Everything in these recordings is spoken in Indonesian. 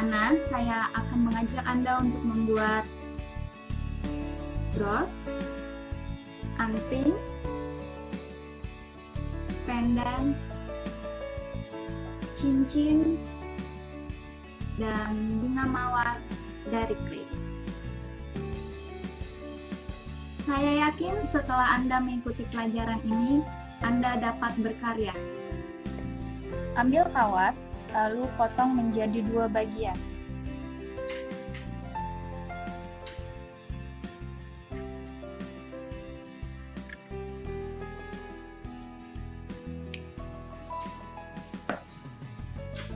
Halo, saya akan mengajak Anda untuk membuat bros, anting, pendant, cincin, dan bunga mawar dari clay. Saya yakin setelah Anda mengikuti pelajaran ini, Anda dapat berkarya. Ambil kawat, lalu potong menjadi dua bagian.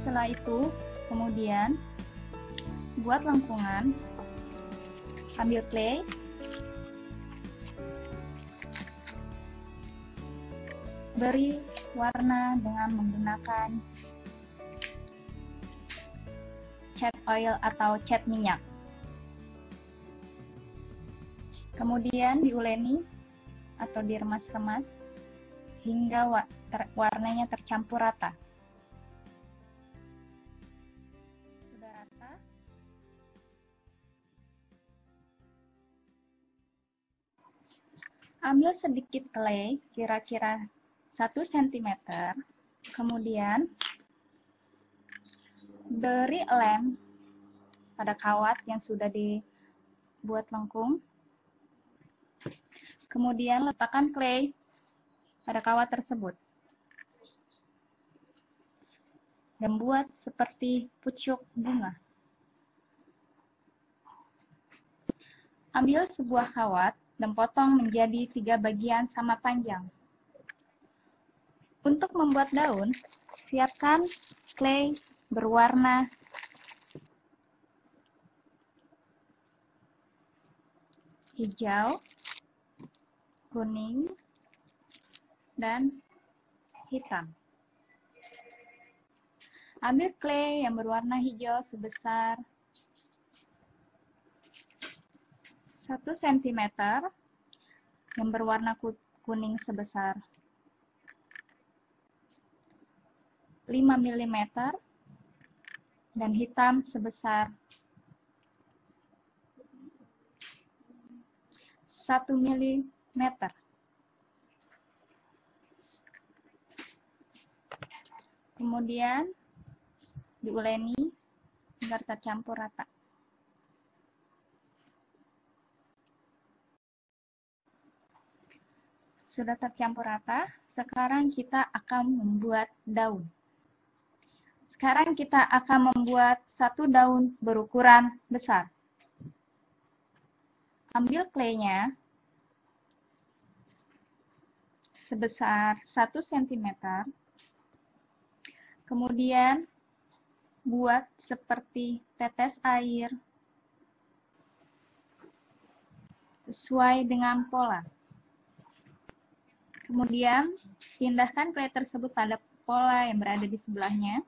Setelah itu, kemudian buat lengkungan, ambil clay, beri warna dengan menggunakan cat oil atau cat minyak. Kemudian diuleni atau diremas-remas hingga warnanya tercampur rata. Sudah rata? Ambil sedikit clay, kira-kira 1 cm, kemudian beri lem pada kawat yang sudah dibuat lengkung. Kemudian letakkan clay pada kawat tersebut. Dan buat seperti pucuk bunga. Ambil sebuah kawat dan potong menjadi tiga bagian sama panjang. Untuk membuat daun, siapkan clay berwarna hijau, kuning, dan hitam. Ambil clay yang berwarna hijau sebesar 1 cm yang berwarna kuning sebesar 5 mm dan hitam sebesar 1 mm. Kemudian diuleni agar tercampur rata. Sudah tercampur rata, sekarang kita akan membuat daun. Sekarang kita akan membuat satu daun berukuran besar. Ambil claynya sebesar 1 cm. Kemudian buat seperti tetes air sesuai dengan pola. Kemudian, pindahkan clay tersebut pada pola yang berada di sebelahnya.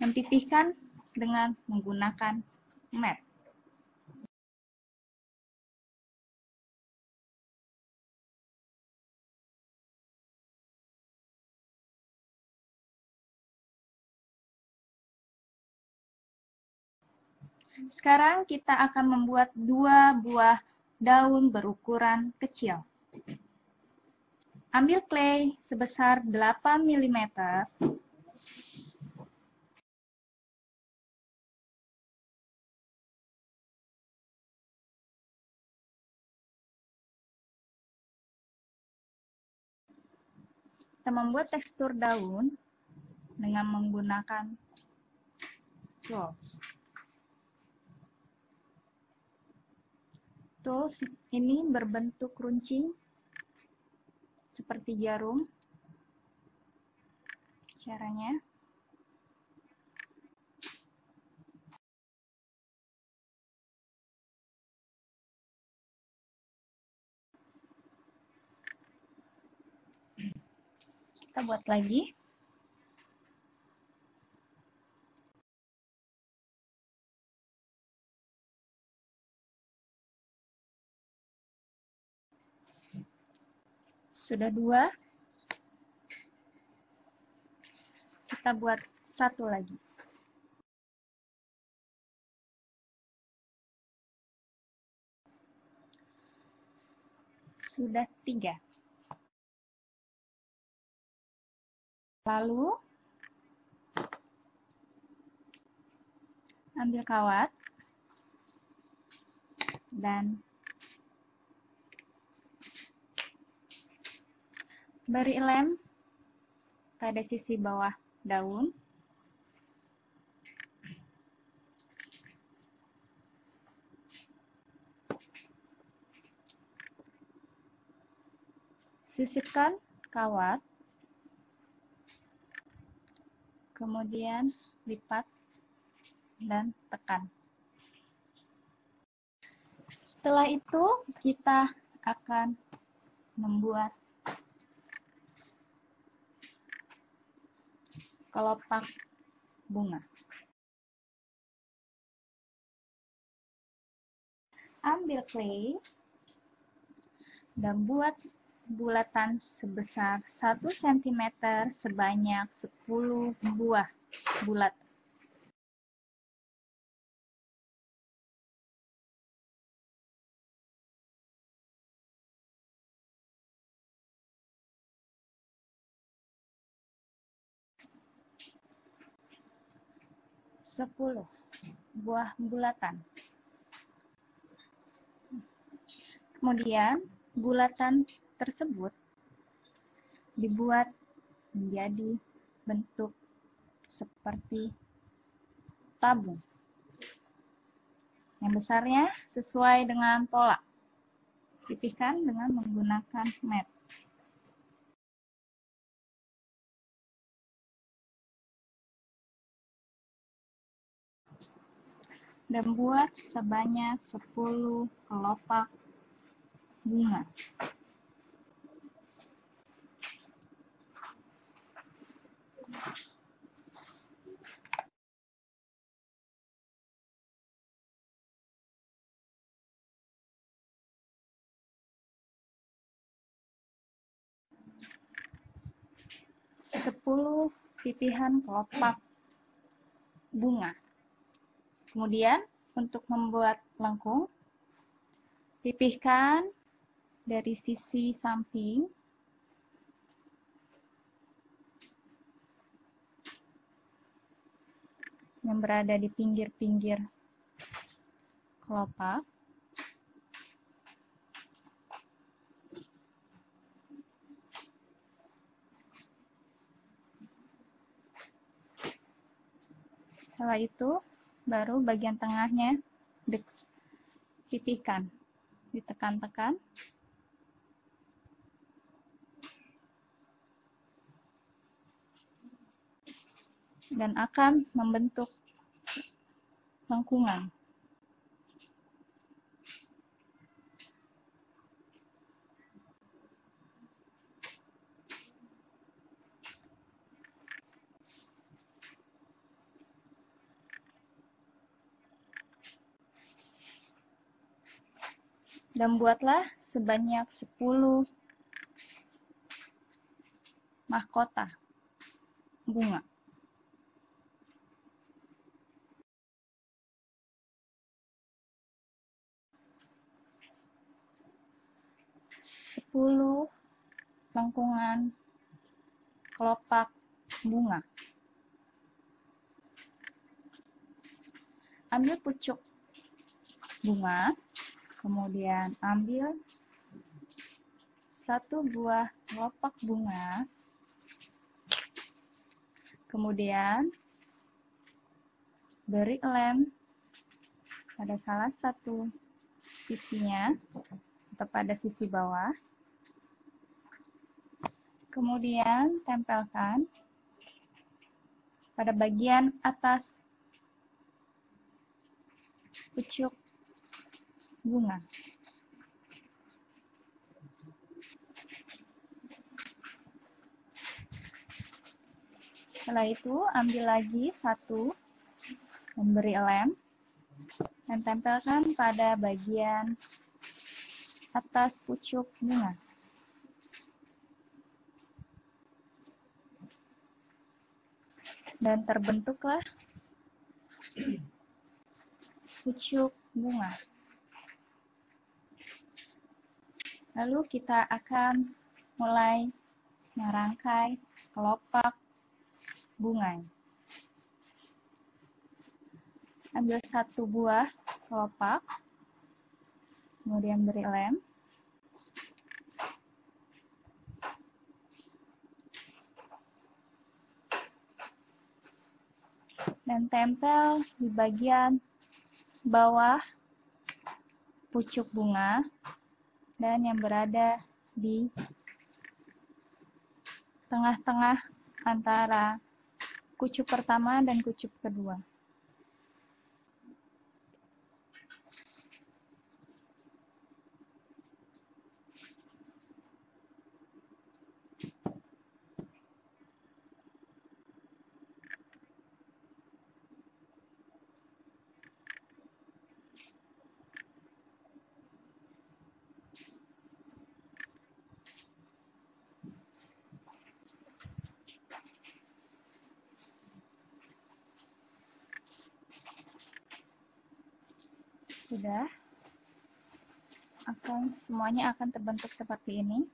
Dan pipihkan dengan menggunakan mat. Sekarang kita akan membuat dua buah daun berukuran kecil. Ambil clay sebesar 8 mm. Kita membuat tekstur daun dengan menggunakan tools. Tools ini berbentuk runcing seperti jarum. Caranya kita buat lagi. Sudah dua. kita buat satu lagi. Sudah tiga. Lalu, ambil kawat dan beri lem pada sisi bawah daun. Sisipkan kawat, kemudian lipat dan tekan. Setelah itu, kita akan membuat kelopak bunga. Ambil clay dan buat bulatan sebesar 1 cm sebanyak 10 buah bulat. Sepuluh buah bulatan. Kemudian bulatan tersebut dibuat menjadi bentuk seperti tabung. Yang besarnya sesuai dengan pola. Pipihkan dengan menggunakan mat. Dan buat sebanyak 10 kelopak bunga. Sepuluh pipihan kelopak bunga. Kemudian untuk membuat lengkung, pipihkan dari sisi samping yang berada di pinggir-pinggir kelopak. Setelah itu, baru bagian tengahnya dipipihkan, ditekan-tekan. Dan akan membentuk lengkungan. Dan buatlah sebanyak 10 mahkota bunga. Sepuluh lengkungan kelopak bunga. Ambil pucuk bunga Kemudian ambil satu buah kelopak bunga. Kemudian beri lem pada salah satu sisinya atau pada sisi bawah. Kemudian tempelkan pada bagian atas pucuk bunga. Setelah itu, ambil lagi satu, memberi lem, dan tempelkan pada bagian atas pucuk bunga. dan terbentuklah pucuk bunga. Lalu kita akan mulai merangkai kelopak bunga. Ambil satu buah kelopak, kemudian beri lem. Dan tempel di bagian bawah pucuk bunga dan yang berada di tengah-tengah antara kucup pertama dan kucup kedua. Sudah akan semuanya akan terbentuk seperti ini.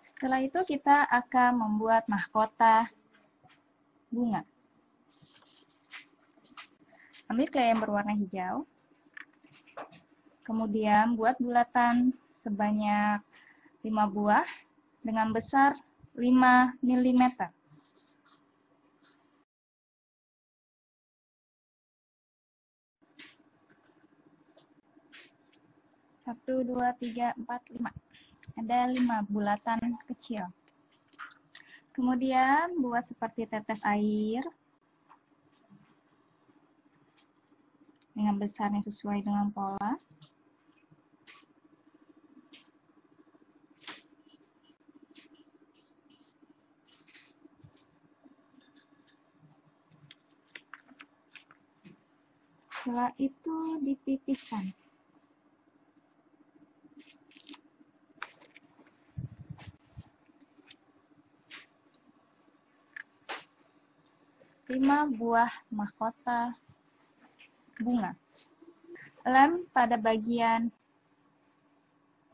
Setelah itu kita akan membuat mahkota bunga. Ambil clay yang berwarna hijau. Kemudian buat bulatan sebanyak 5 buah dengan besar 5 mm. Satu, dua, tiga, empat, lima. Ada lima bulatan kecil. Kemudian buat seperti tetes air. Dengan besarnya sesuai dengan pola. Setelah itu dipipihkan. Lima buah mahkota bunga. Lem pada bagian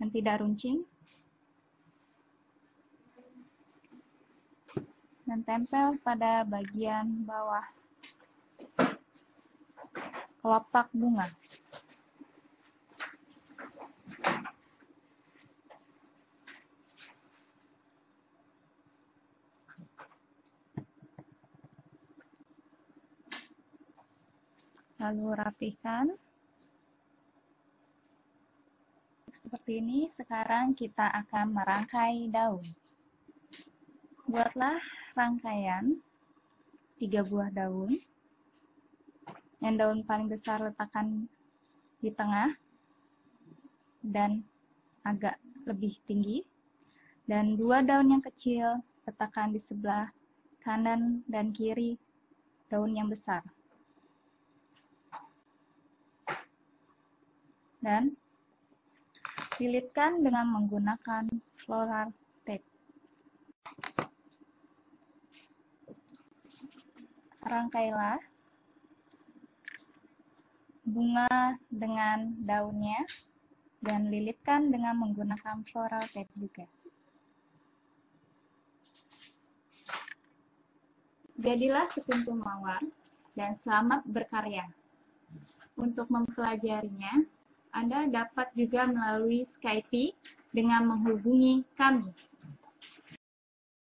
yang tidak runcing. Dan tempel pada bagian bawah kelopak bunga. Lalu rapihkan. Seperti ini, sekarang kita akan merangkai daun. Buatlah rangkaian tiga buah daun. Yang daun paling besar letakkan di tengah dan agak lebih tinggi. Dan dua daun yang kecil letakkan di sebelah kanan dan kiri daun yang besar. Dan lilitkan dengan menggunakan floral tape. Rangkailah bunga dengan daunnya dan lilitkan dengan menggunakan floral tape juga. Jadilah sekuntum mawar dan selamat berkarya. Untuk mempelajarinya, anda dapat juga melalui Skype dengan menghubungi kami